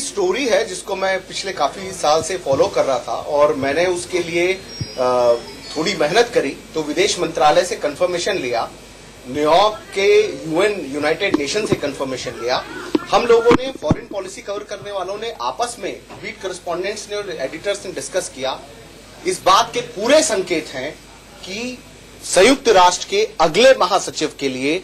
Story है जिसको मैं पिछले काफ़ी साल से फॉलो कर रहा था और मैंने उसके लिए थोड़ी मेहनत करी। तो विदेश मंत्रालय से कंफर्मेशन लिया न्यूयॉर्क के यूएन यूनाइटेड नेशन से कंफर्मेशन लिया। हम लोगों ने फॉरेन पॉलिसी कवर करने वालों ने आपस में बीट करस्पॉन्डेंट्स ने और एडिटर्स ने डिस्कस किया। इस बात के पूरे संकेत हैं कि संयुक्त राष्ट्र के अगले महासचिव के लिए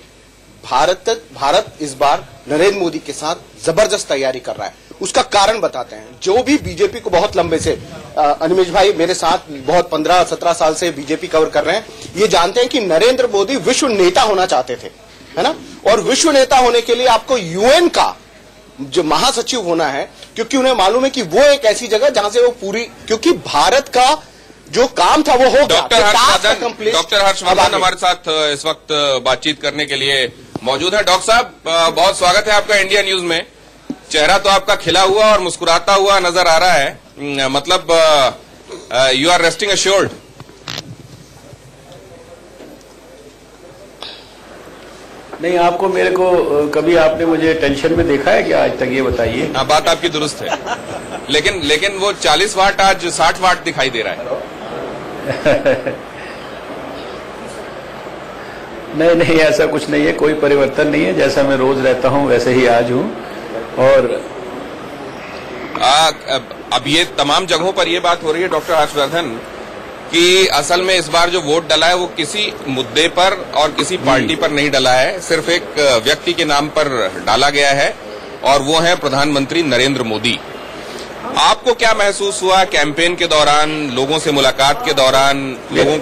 भारत भारत इस बार नरेंद्र मोदी के साथ ज़बरदस्त तैयारी कर रहा है। उसका कारण बताते हैं। जो भी बीजेपी को बहुत लंबे से अनिमेश भाई मेरे साथ बहुत पंद्रह सत्रह साल से बीजेपी कवर कर रहे हैं। ये जानते हैं कि नरेंद्र मोदी विश्व नेता होना चाहते थे है ना? और विश्व नेता होने के लिए आपको यूएन का जो महासचिव होना है क्योंकि उन्हें मालूम है कि वो एक ऐसी जगह जहाँ से वो पूरी क्योंकि भारत का जो काम था वो हो डॉक्टर तो हर्षवर्धन डॉक्टर हर्षवर्धन हमारे साथ इस वक्त बातचीत करने के लिए मौजूद है। डॉक्टर साहब बहुत स्वागत है आपका इंडिया न्यूज़ में। चेहरा तो आपका खिला हुआ और मुस्कुराता हुआ नज़र आ रहा है। मतलब यू आर रेस्टिंग अश्योर्ड नहीं आपको मेरे को कभी आपने मुझे टेंशन में देखा है क्या? आज तक ये बताइए। हाँ बात आपकी दुरुस्त है। लेकिन लेकिन वो 40 वाट आज 60 वाट दिखाई दे रहा है। नहीं नहीं ऐसा कुछ नहीं है। कोई परिवर्तन नहीं है। जैसा मैं रोज रहता हूँ वैसे ही आज हूँ। और आ, अब अब ये तमाम जगहों पर ये बात हो रही है डॉक्टर हर्षवर्धन कि असल में इस बार जो वोट डला है वो किसी मुद्दे पर और किसी पार्टी पर नहीं डला है। सिर्फ़ एक व्यक्ति के नाम पर डाला गया है और वो है प्रधानमंत्री नरेंद्र मोदी। आपको क्या महसूस हुआ कैंपेन के दौरान लोगों से मुलाकात के दौरान लोगों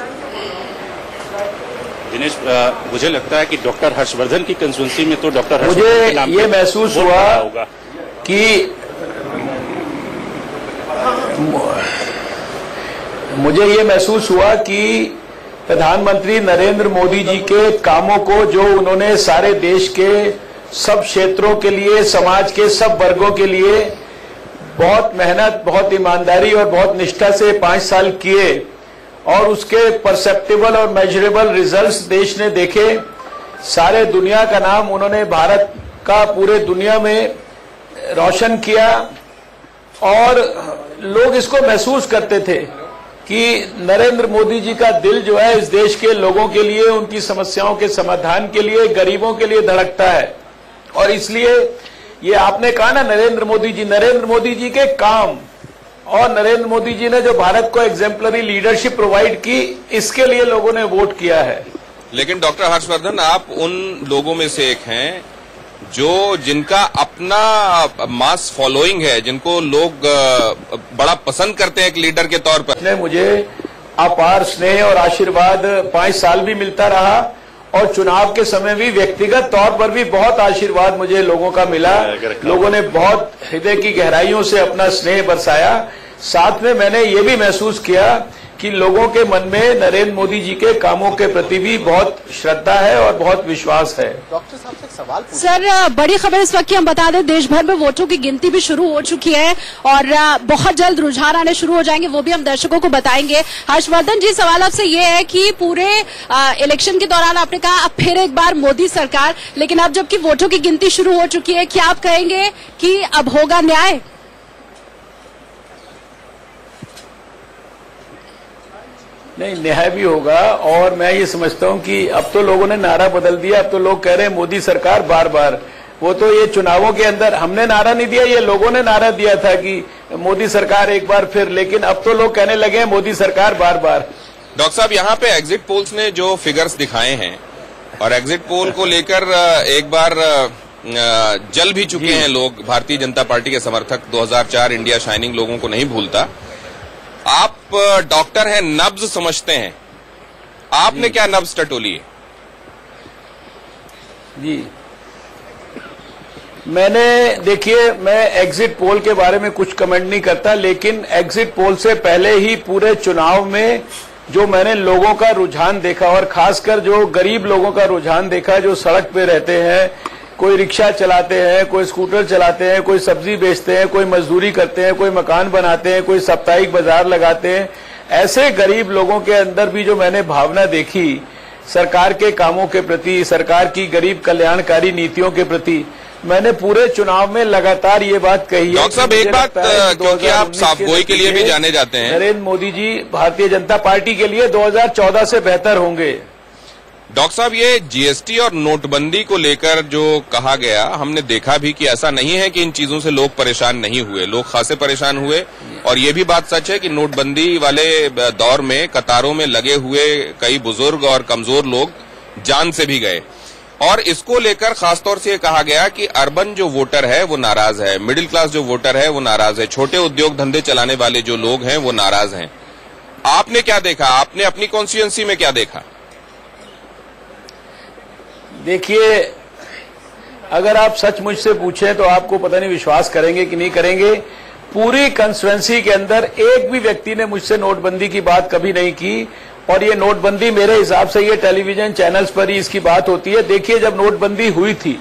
दिनेश मुझे लगता है कि डॉक्टर हर्षवर्धन की कंस्टिट्यूंसी में तो डॉक्टर मुझे ये महसूस हुआ होगा। कि मुझे ये महसूस हुआ कि प्रधानमंत्री नरेंद्र मोदी जी के कामों को जो उन्होंने सारे देश के सब क्षेत्रों के लिए समाज के सब वर्गों के लिए बहुत मेहनत बहुत ईमानदारी और बहुत निष्ठा से पाँच साल किए और उसके परसेप्टेबल और मेजरेबल रिजल्ट्स देश ने देखे। सारे दुनिया का नाम उन्होंने भारत का पूरे दुनिया में रोशन किया और लोग इसको महसूस करते थे कि नरेंद्र मोदी जी का दिल जो है इस देश के लोगों के लिए, उनकी समस्याओं के समाधान के लिए, गरीबों के लिए धड़कता है। और इसलिए ये आपने कहा ना नरेंद्र मोदी जी, नरेंद्र मोदी जी के काम और नरेंद्र मोदी जी ने जो भारत को एग्जेम्पलरी लीडरशिप प्रोवाइड की इसके लिए लोगों ने वोट किया है। लेकिन डॉक्टर हर्षवर्धन आप उन लोगों में से एक हैं जो जिनका अपना मास फॉलोइंग है जिनको लोग बड़ा पसंद करते हैं एक लीडर के तौर पर। मुझे अपार स्नेह और आशीर्वाद पाँच साल भी मिलता रहा। और चुनाव के समय भी व्यक्तिगत तौर पर भी बहुत आशीर्वाद मुझे लोगों का मिला। लोगों ने बहुत हृदय की गहराइयों से अपना स्नेह बरसाया। साथ में मैंने ये भी महसूस किया कि लोगों के मन में नरेंद्र मोदी जी के कामों के प्रति भी बहुत श्रद्धा है और बहुत विश्वास है। डॉक्टर साहब से एक सवाल सर बड़ी खबर इस वक्त की हम बता दें देश भर में वोटों की गिनती भी शुरू हो चुकी है और बहुत जल्द रुझान आने शुरू हो जाएँगे वो भी हम दर्शकों को बताएँगे। हर्षवर्धन जी सवाल आपसे ये है कि पूरे इलेक्शन के दौरान आपने कहा अब फिर एक बार मोदी सरकार लेकिन अब जबकि वोटों की गिनती शुरू हो चुकी है क्या आप कहेंगे कि अब होगा न्याय? नहीं न्याय भी होगा और मैं ये समझता हूँ कि अब तो लोगों ने नारा बदल दिया। अब तो लोग कह रहे हैं मोदी सरकार बार बार वो तो ये चुनावों के अंदर हमने नारा नहीं दिया ये लोगों ने नारा दिया था कि मोदी सरकार एक बार फिर लेकिन अब तो लोग कहने लगे हैं मोदी सरकार बार बार डॉक्टर साहब यहाँ पे एग्जिट पोल्स ने जो फिगर्स दिखाए हैं और एग्जिट पोल को लेकर एक बार जल भी चुके हैं लोग। भारतीय जनता पार्टी के समर्थक 2004 इंडिया शाइनिंग लोगों को नहीं भूलता। आप डॉक्टर हैं नब्ज समझते हैं। आपने क्या नब्ज टटोली है? जी। मैंने देखिए मैं एग्जिट पोल के बारे में कुछ कमेंट नहीं करता लेकिन एग्जिट पोल से पहले ही पूरे चुनाव में जो मैंने लोगों का रुझान देखा और खासकर जो गरीब लोगों का रुझान देखा जो सड़क पे रहते हैं कोई रिक्शा चलाते हैं कोई स्कूटर चलाते हैं कोई सब्ज़ी बेचते हैं कोई मजदूरी करते हैं कोई मकान बनाते हैं कोई साप्ताहिक बाज़ार लगाते हैं ऐसे गरीब लोगों के अंदर भी जो मैंने भावना देखी सरकार के कामों के प्रति सरकार की गरीब कल्याणकारी नीतियों के प्रति मैंने पूरे चुनाव में लगातार ये बात कही है डॉक्टर साहब, एक बात, क्योंकि आप 2019 साफगोई के लिए भी जाने जाते हैं। नरेंद्र मोदी जी भारतीय जनता पार्टी के लिए 2014 से बेहतर होंगे डॉक्टर साहब, ये जीएसटी और नोटबंदी को लेकर जो कहा गया, हमने देखा भी कि ऐसा नहीं है कि इन चीज़ों से लोग परेशान नहीं हुए। लोग खासे परेशान हुए। और ये भी बात सच है कि नोटबंदी वाले दौर में, कतारों में लगे हुए कई बुज़ुर्ग और कमज़ोर लोग जान से भी गए। और इसको लेकर खासतौर से ये कहा गया कि अर्बन जो वोटर है, वो नाराज़ है। मिडिल क्लास जो वोटर है, वो नाराज़ है। छोटे उद्योग धंधे चलाने वाले जो लोग हैं, वो नाराज़ हैं। आपने क्या देखा? आपने अपनी कॉन्स्टिट्यूंसी में क्या देखा? देखिए, अगर आप सच मुझसे पूछें तो आपको पता नहीं विश्वास करेंगे कि नहीं करेंगे। पूरी कंस्टिट्युएंसी के अंदर एक भी व्यक्ति ने मुझसे नोटबंदी की बात कभी नहीं की। और ये नोटबंदी मेरे हिसाब से ये टेलीविज़न चैनल्स पर ही इसकी बात होती है। देखिए, जब नोटबंदी हुई थी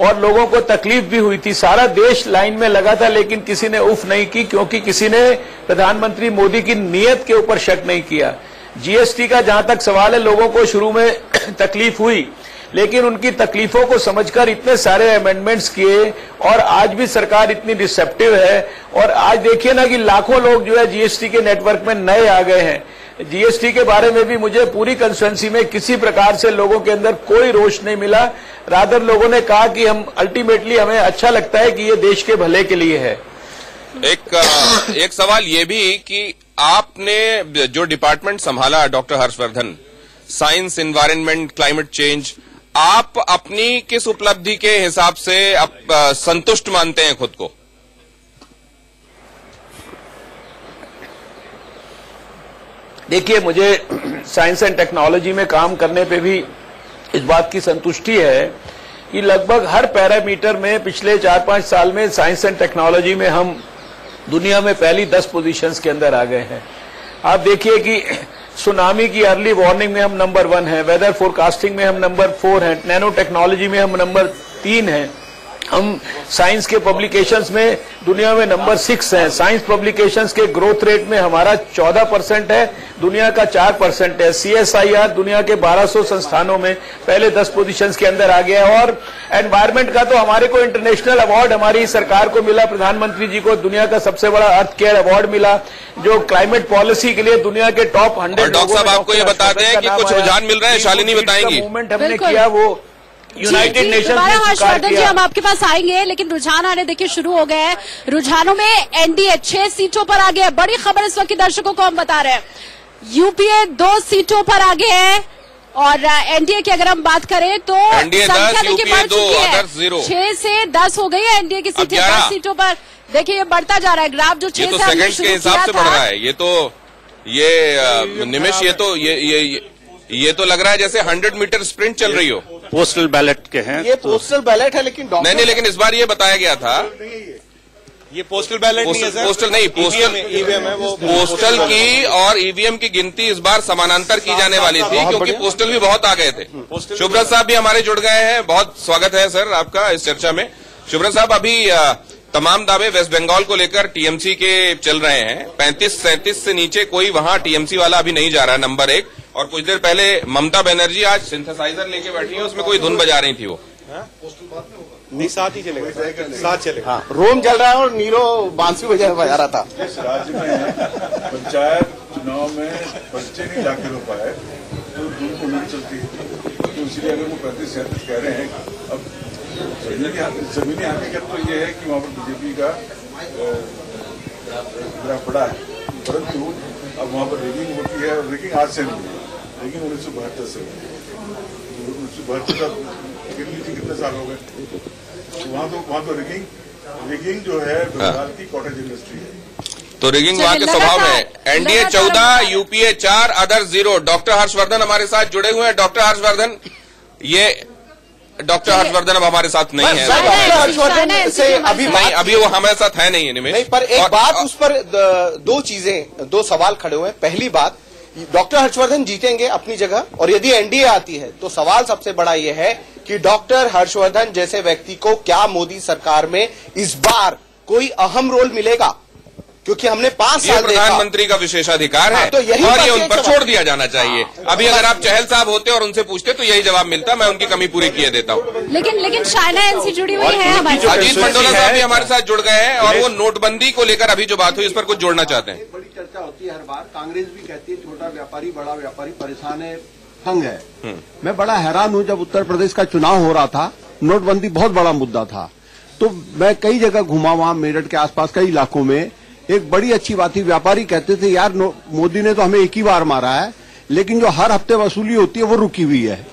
और लोगों को तकलीफ़ भी हुई थी, सारा देश लाइन में लगा था, लेकिन किसी ने उफ नहीं की, क्योंकि किसी ने प्रधानमंत्री मोदी की नीयत के ऊपर शक नहीं किया। जीएसटी का जहाँ तक सवाल है, लोगों को शुरू में तकलीफ़ हुई। लेकिन उनकी तकलीफों को समझकर इतने सारे अमेंडमेंट्स किए और आज भी सरकार इतनी रिसेप्टिव है। और आज देखिए ना कि लाखों लोग जो है जीएसटी के नेटवर्क में नए आ गए हैं। जीएसटी के बारे में भी मुझे पूरी कंस्टिट्युएंसी में किसी प्रकार से लोगों के अंदर कोई रोष नहीं मिला। रादर लोगों ने कहा कि हम अल्टीमेटली हमें अच्छा लगता है कि ये देश के भले के लिए है। एक एक सवाल ये भी कि आपने जो डिपार्टमेंट संभाला, doctor Harshvardhan science environment climate change आप अपनी किस उपलब्धि के हिसाब से आप संतुष्ट मानते हैं खुद को? देखिए, मुझे साइंस एंड टेक्नोलॉजी में काम करने पे भी इस बात की संतुष्टि है कि लगभग हर पैरामीटर में पिछले चार पाँच साल में साइंस एंड टेक्नोलॉजी में हम दुनिया में पहली दस पोजीशंस के अंदर आ गए हैं। आप देखिए कि सुनामी की अर्ली वार्निंग में हम नंबर वन है वेदर फोरकास्टिंग में हम नंबर फोर है नैनो टेक्नोलॉजी में हम नंबर तीन हैं। हम साइंस के पब्लिकेशंस में दुनिया में नंबर सिक्स हैं। साइंस पब्लिकेशंस के ग्रोथ रेट में हमारा 14 परसेंट है दुनिया का चार परसेंट है। सीएसआईआर दुनिया के 1200 संस्थानों में पहले 10 पोजीशंस के अंदर आ गया है और एनवायरमेंट का तो हमारे को इंटरनेशनल अवार्ड हमारी सरकार को मिला प्रधानमंत्री जी को दुनिया का सबसे बड़ा अर्थ केयर अवार्ड मिला जो क्लाइमेट पॉलिसी के लिए दुनिया के टॉप हंड्रेड डॉक्टर साहब आपको ये बता दें कि कुछ रुझान मिल रहे हैं? शालिनी बताएँगी। मूवमेंट हमने किया वो यूनाइटेड नेशन हर्षवर्धन जी हम आपके पास आएँगे लेकिन रुझान आने देखिए शुरू हो गए हैं। रुझानों में एनडीए छह सीटों पर आगे है। बड़ी खबर इस वक्त दर्शकों को हम बता रहे हैं। यूपीए दो सीटों पर आगे है। और एनडीए की अगर हम बात करें तो संख्या देखिए बढ़ चुकी है। छह से दस हो गई है एनडीए की सीटें। दस सीटों पर देखिए ये बढ़ता जा रहा है। ग्राफ जो छह तो से सेकंड के हिसाब से बढ़ रहा है। ये तो ये निमिष ये तो ये ये ये तो लग रहा है जैसे 100 मीटर स्प्रिंट चल रही हो। पोस्टल बैलेट के हैं ये पोस्टल बैलेट है लेकिन नहीं नहीं लेकिन इस बार ये बताया गया था। ये पोस्टल बैलेट पोस्टल, नहीं है सर पोस्टल नहीं पोस्टल ईवीएम है वो पोस्टल की और ईवीएम की गिनती इस बार समानांतर की जाने वाली थी क्योंकि पोस्टल भी बहुत आ गए थे शुभ्रत साहब भी हमारे जुड़ गए हैं बहुत स्वागत है सर आपका इस चर्चा में। शुभ्रत साहब अभी तमाम दावे वेस्ट बंगाल को लेकर टीएमसी के चल रहे हैं। पैंतीस सैंतीस से नीचे कोई वहाँ टीएमसी वाला अभी नहीं जा रहा नंबर एक। और कुछ देर पहले ममता बनर्जी आज सिंथेसाइजर लेके बैठी है उसमें कोई धुन बजा रही थी वो। नहीं साथ ही चलेगा साथ चलेगा। हाँ रोम चल रहा है और नीरो बांसुरी बजा बजा रहा था। इस राज्य में पंचायत चुनाव में बच्चे नहीं दाखिल हो पाए तो उनको नहीं चलती। तो इसलिए अगर वो पैंतीस सैंतीस कह रहे हैं अब जमीनी हकीकत तो ये है कि वहाँ पर बीजेपी का ग्राफ बड़ा है। परंतु अब वहाँ पर रिगिंग होती है और रिगिंग आज से नहीं है रिगिंग उन्नीस सौ बहत्तर से। उन्नीस सौ बहत्तर तक कितनी थी कितने साल हो गए? वहाँ तो वहाँ तो रिगिंग रिगिंग जो है बंगाल की कॉटेज इंडस्ट्री है। तो रिगिंग वहाँ के स्वभाव में एनडीए चौदह यूपीए चार अदर ज़ीरो डॉक्टर हर्षवर्धन हमारे साथ जुड़े हुए हैं। डॉक्टर हर्षवर्धन ये डॉक्टर हर्षवर्धन अब हमारे साथ नहीं है। हर्षवर्धन से अभी नहीं अभी वो हमारे साथ है नहीं नहीं पर एक बात उस पर दो चीज़ें दो सवाल खड़े हुए हैं। पहली बात डॉक्टर हर्षवर्धन जीतेंगे अपनी जगह और यदि एनडीए आती है तो सवाल सबसे बड़ा यह है कि डॉक्टर हर्षवर्धन जैसे व्यक्ति को क्या मोदी सरकार में इस बार कोई अहम रोल मिलेगा? क्योंकि हमने पाँच साल प्रधानमंत्री का विशेषाधिकार है। हाँ, तो यही और ये उन पर छोड़ दिया जाना चाहिए। अभी अगर आप चहल साहब होते और उनसे पूछते तो यही जवाब मिलता मैं उनकी कमी पूरी किए देता हूँ। लेकिन लेकिन चाइना एनसी जुड़ी हुई है। अजीत मंडोला साहब भी हमारे साथ जुड़ गए हैं और वो नोटबंदी को लेकर अभी जो बात हुई इस पर कुछ जोड़ना चाहते हैं। बड़ी चर्चा होती है हर बार कांग्रेस भी कहती है व्यापारी बड़ा व्यापारी परेशान है तंग है। मैं बड़ा हैरान हूँ जब उत्तर प्रदेश का चुनाव हो रहा था नोटबंदी बहुत बड़ा मुद्दा था। तो मैं कई जगह घुमा वहाँ मेरठ के आसपास कई इलाकों में। एक बड़ी अच्छी बात थी व्यापारी कहते थे यार मोदी ने तो हमें एक ही बार मारा है लेकिन जो हर हफ़्ते वसूली होती है वो रुकी हुई है।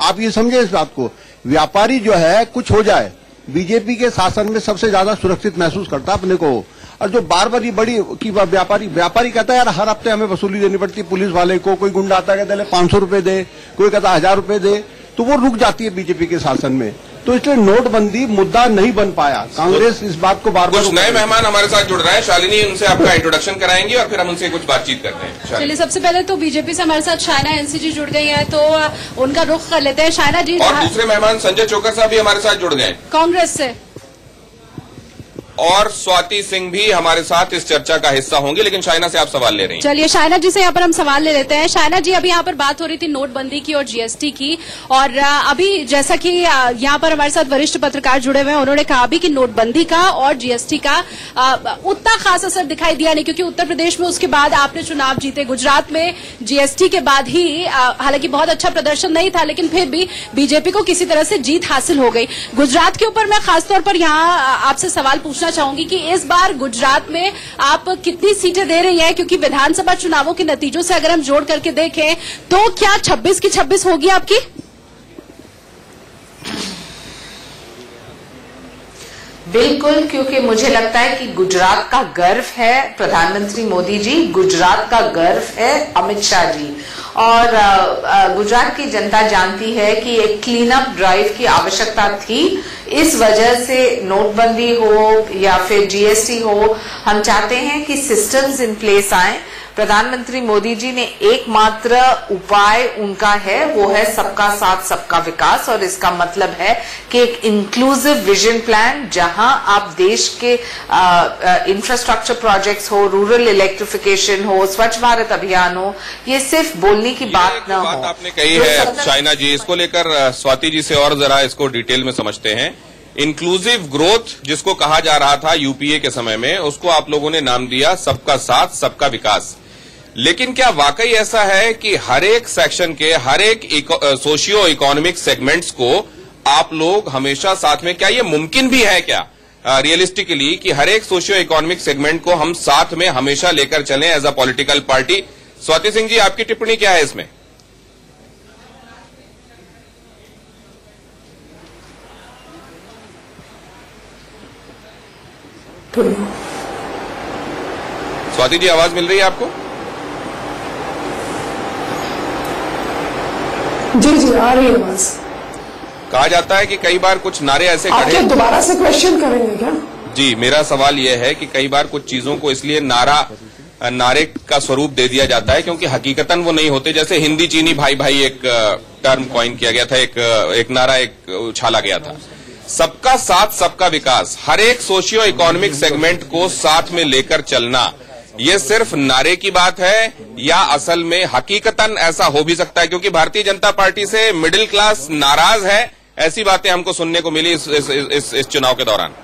आप ये समझे इस बात को? व्यापारी जो है कुछ हो जाए बीजेपी के शासन में सबसे ज़्यादा सुरक्षित महसूस करता अपने को। और जो बार बार ये बड़ी की व्यापारी व्यापारी कहता है यार हर हफ़्ते हमें वसूली देनी पड़ती है पुलिस वाले को कोई गुंडा आता है कहता है पाँच सौ रुपये दे कोई कहता है हज़ार रुपये दे तो वो रुक जाती है बीजेपी के शासन में। तो इसलिए नोटबंदी मुद्दा नहीं बन पाया। कांग्रेस इस बात को बार बार कुछ नए मेहमान हमारे साथ जुड़ रहे हैं शालिनी उनसे आपका इंट्रोडक्शन कराएँगे और फिर हम उनसे कुछ बातचीत करते हैं। चलिए सबसे पहले तो बीजेपी से हमारे साथ चाइना एनसीजी जुड़ गई है तो उनका रुख कर लेते हैं। शायना जी और दूसरे मेहमान संजय चोकर साहब भी हमारे साथ जुड़ गए कांग्रेस से। और स्वाति सिंह भी हमारे साथ इस चर्चा का हिस्सा होंगे, लेकिन चाइना से आप सवाल ले रही हैं। चलिए, शायना जी से यहाँ पर हम सवाल ले लेते हैं। शायना जी, अभी यहाँ पर बात हो रही थी नोटबंदी की और जीएसटी की, और अभी जैसा कि यहाँ पर हमारे साथ वरिष्ठ पत्रकार जुड़े हुए हैं, उन्होंने कहा भी कि नोटबंदी का और जीएसटी का उतना खास असर दिखाई दिया नहीं, क्योंकि उत्तर प्रदेश में उसके बाद आपने चुनाव जीते। गुजरात में जीएसटी के बाद ही हालाँकि बहुत अच्छा प्रदर्शन नहीं था, लेकिन फिर भी बीजेपी को किसी तरह से जीत हासिल हो गई। गुजरात के ऊपर मैं खासतौर पर यहाँ आपसे सवाल पूछना चाहूँगी कि इस बार गुजरात में आप कितनी सीटें दे रही हैं? क्योंकि विधानसभा चुनावों के नतीजों से अगर हम जोड़ करके देखें तो क्या 26 की 26 होगी आपकी? बिल्कुल, क्योंकि मुझे लगता है कि गुजरात का गर्व है प्रधानमंत्री मोदी जी, गुजरात का गर्व है अमित शाह जी। और गुजरात की जनता जानती है कि एक क्लीन अप ड्राइव की आवश्यकता थी। इस वजह से नोटबंदी हो या फिर जीएसटी हो, हम चाहते हैं कि सिस्टम्स इन प्लेस आए प्रधानमंत्री मोदी जी ने एकमात्र उपाय उनका है वो है सबका साथ सबका विकास और इसका मतलब है कि एक इंक्लूसिव विजन प्लान जहाँ आप देश के इंफ्रास्ट्रक्चर प्रोजेक्ट्स हो रूरल इलेक्ट्रिफिकेशन हो स्वच्छ भारत अभियान हो ये सिर्फ़ बोलने की बात एक न बात आपने कही जो है चाइना जी इसको लेकर स्वाति जी से और जरा इसको डिटेल में समझते हैं। इंक्लूसिव ग्रोथ जिसको कहा जा रहा था यूपीए के समय में उसको आप लोगों ने नाम दिया सबका साथ सबका विकास। लेकिन क्या वाकई ऐसा है कि हर एक सेक्शन के हर एक सोशियो इकोनॉमिक सेगमेंट्स को आप लोग हमेशा साथ में क्या ये मुमकिन भी है क्या रियलिस्टिकली कि हर एक सोशियो इकोनॉमिक सेगमेंट को हम साथ में हमेशा लेकर चलें as a political party Swati Singh ji आपकी टिप्पणी क्या है इसमें? स्वाति जी आवाज़ मिल रही है आपको? जी जी आ रही है बस कहा जाता है कि कई बार कुछ नारे ऐसे खड़े दोबारा से क्वेश्चन करेंगे क्या? जी मेरा सवाल यह है कि कई बार कुछ चीज़ों को इसलिए नारा नारे का स्वरूप दे दिया जाता है क्योंकि हकीकतन वो नहीं होते। जैसे हिंदी चीनी भाई भाई एक टर्म कॉइन किया गया था एक एक नारा एक उछाला गया था। सबका साथ सबका विकास। हर एक सोशियो इकोनॉमिक सेगमेंट को साथ में लेकर चलना ये सिर्फ़ नारे की बात है या असल में हकीकतन ऐसा हो भी सकता है? क्योंकि भारतीय जनता पार्टी से मिडिल क्लास नाराज़ है। ऐसी बातें हमको सुनने को मिली इस, इस, इस, इस चुनाव के दौरान।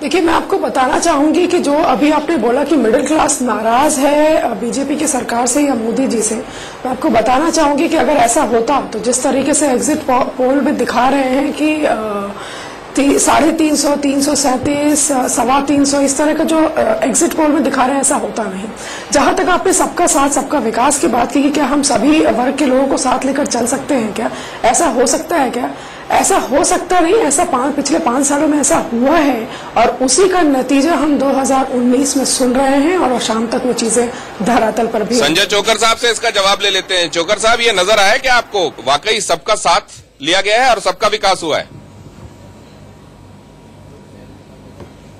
देखिए मैं आपको बताना चाहूँगी कि जो अभी आपने बोला कि मिडिल क्लास नाराज़ है बीजेपी की सरकार से या मोदी जी से मैं आपको बताना चाहूँगी कि अगर ऐसा होता तो जिस तरीके से एग्जिट पोल में दिखा रहे हैं कि अ, साढ़े तीन सौ तीन सौ सैंतीस, सवा तीन सौ, इस तरह का जो एग्जिट पोल में दिखा रहे हैं, ऐसा होता नहीं। जहाँ तक आपने सबका साथ, सबका विकास की बात की कि क्या हम सभी वर्ग के लोगों को साथ लेकर चल सकते हैं क्या? ऐसा हो सकता है क्या? ऐसा हो सकता नहीं, ऐसा पाँच, पिछले पाँच सालों में ऐसा हुआ है। और उसी का नतीजा हम 2019 में सुन रहे हैं और शाम तक वो चीज़ें धरातल पर भी संजय चोकर साहब से इसका जवाब ले लेते हैं। चोकर साहब, ये नज़र आया कि आपको? वाकई सबका साथ लिया गया है और सबका विकास हुआ है?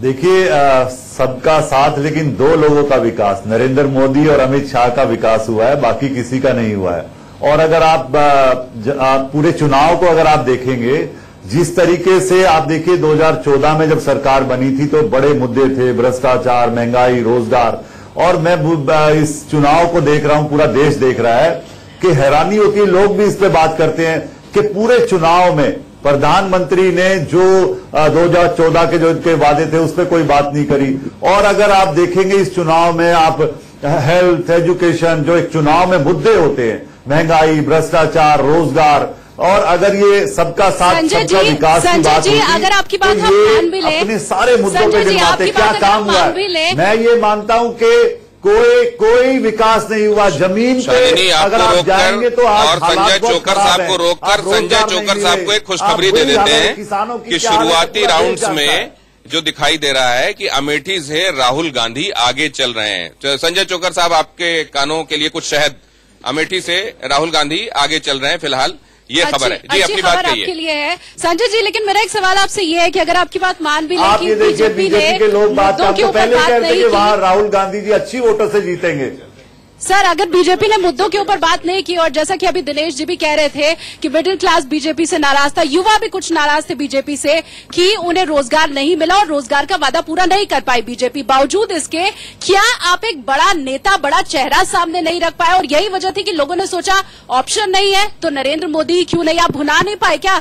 देखिए सबका साथ लेकिन दो लोगों का विकास नरेंद्र मोदी और अमित शाह का विकास हुआ है बाकी किसी का नहीं हुआ है। और अगर आप, आप पूरे चुनाव को अगर आप देखेंगे जिस तरीके से आप देखिए 2014 में जब सरकार बनी थी तो बड़े मुद्दे थे भ्रष्टाचार महँगाई रोज़गार। और मैं इस चुनाव को देख रहा हूँ पूरा देश देख रहा है कि हैरानी होती है लोग भी इस पर बात करते हैं कि पूरे चुनाव में प्रधानमंत्री ने जो 2014 के जो इनके वादे थे उस पर कोई बात नहीं करी। और अगर आप देखेंगे इस चुनाव में आप हेल्थ एजुकेशन जो एक चुनाव में मुद्दे होते हैं महँगाई भ्रष्टाचार रोज़गार और अगर ये सबका साथ सबका विकास की बात जी, अगर आपकी बात तो ये अपने सारे मुद्दों पे गिनवाते क्या काम हुआ मैं ये मानता हूँ कि कोई कोई विकास नहीं हुआ। ज़मीन पे अगर आप जाएँगे तो आप और संजय चोकर साहब को रोककर संजय चोकर साहब को एक खुशखबरी दे देते हैं किसानों की शुरुआती राउंड्स में जो दिखाई दे रहा है कि अमेठी से राहुल गांधी आगे चल रहे हैं। संजय चोकर साहब आपके कानों के लिए कुछ शहद। अमेठी से राहुल गांधी आगे चल रहे हैं फ़िलहाल। ये खबर है। जी अपनी बात आपके लिए है। संजय जी लेकिन मेरा एक सवाल आपसे ये है कि अगर आपकी बात मान भी आप ये देखिए बीजेपी के लोग बात तो पहले कहते हैं कि। वहाँ राहुल गांधी जी अच्छी वोटों से जीतेंगे। सर, अगर बीजेपी ने मुद्दों के ऊपर बात नहीं की और जैसा कि अभी दिनेश जी भी कह रहे थे कि मिडिल क्लास बीजेपी से नाराज़ था, युवा भी कुछ नाराज़ थे बीजेपी से कि उन्हें रोज़गार नहीं मिला और रोज़गार का वादा पूरा नहीं कर पाई बीजेपी बावजूद इसके, क्या आप एक बड़ा नेता, बड़ा चेहरा सामने नहीं रख पाए? और यही वजह थी कि लोगों ने सोचा ऑप्शन नहीं है तो नरेंद्र मोदी क्यों नहीं? आप भुना नहीं पाए क्या?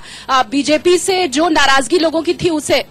बीजेपी से जो नाराज़गी लोगों की थी, उसे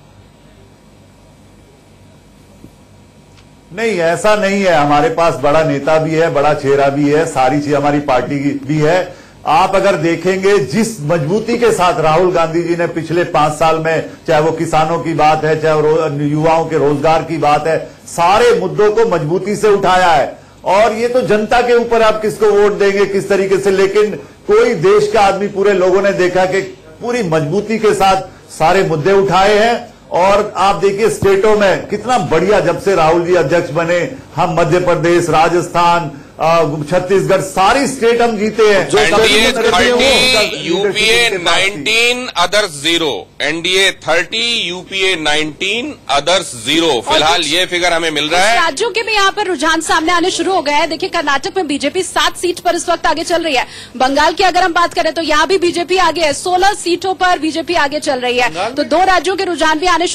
नहीं, ऐसा नहीं है। हमारे पास बड़ा नेता भी है, बड़ा चेहरा भी है, सारी चीज़ हमारी पार्टी भी है। आप अगर देखेंगे, जिस मजबूती के साथ राहुल गांधी जी ने पिछले पाँच साल में, चाहे वो किसानों की बात है, चाहे युवाओं के रोज़गार की बात है, सारे मुद्दों को मजबूती से उठाया है। और ये तो जनता के ऊपर आप किसको वोट देंगे, किस तरीके से? लेकिन कोई देश का आदमी, पूरे लोगों ने देखा कि पूरी मजबूती के साथ सारे मुद्दे उठाए हैं। और आप देखिए स्टेटों में कितना बढ़िया जब से राहुल जी अध्यक्ष बने, हम मध्य प्रदेश, राजस्थान छत्तीसगढ़ सारी स्टेट हम जीते हैं। जो NDA thirty UPA nineteen others zero NDA thirty UPA nineteen others zero फ़िलहाल ये फिगर हमें मिल रहा है। राज्यों के भी यहाँ पर रुझान सामने आने शुरू हो गए हैं। देखिए कर्नाटक में बीजेपी सात सीट पर इस वक्त आगे चल रही है। बंगाल की अगर हम बात करें तो यहाँ भी बीजेपी आगे है। सोलह सीटों पर बीजेपी आगे चल रही है। तो दो राज्यों के रुझान भी आने